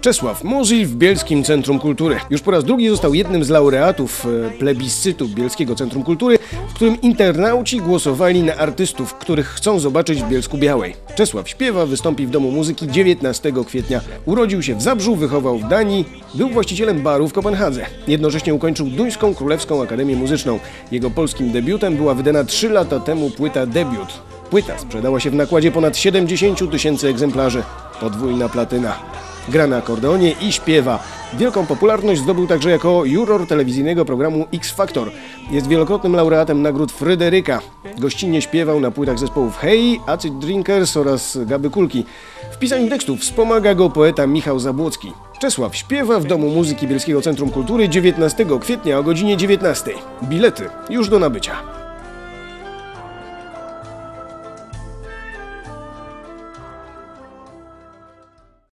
Czesław Mozil w Bielskim Centrum Kultury. Już po raz drugi został jednym z laureatów e, plebiscytu Bielskiego Centrum Kultury, w którym internauci głosowali na artystów, których chcą zobaczyć w Bielsku Białej. Czesław śpiewa, wystąpi w Domu Muzyki 19 kwietnia. Urodził się w Zabrzu, wychował w Danii, był właścicielem baru w Kopenhadze. Jednocześnie ukończył Duńską Królewską Akademię Muzyczną. Jego polskim debiutem była wydana 3 lata temu płyta Debiut. Płyta sprzedała się w nakładzie ponad 70 tysięcy egzemplarzy. Podwójna platyna. Gra na akordeonie i śpiewa. Wielką popularność zdobył także jako juror telewizyjnego programu X Factor. Jest wielokrotnym laureatem nagród Fryderyka. Gościnnie śpiewał na płytach zespołów Hey, Acid Drinkers oraz Gaby Kulki. W pisaniu tekstów wspomaga go poeta Michał Zabłocki. Czesław śpiewa w Domu Muzyki Bielskiego Centrum Kultury 19 kwietnia o godzinie 19. Bilety już do nabycia.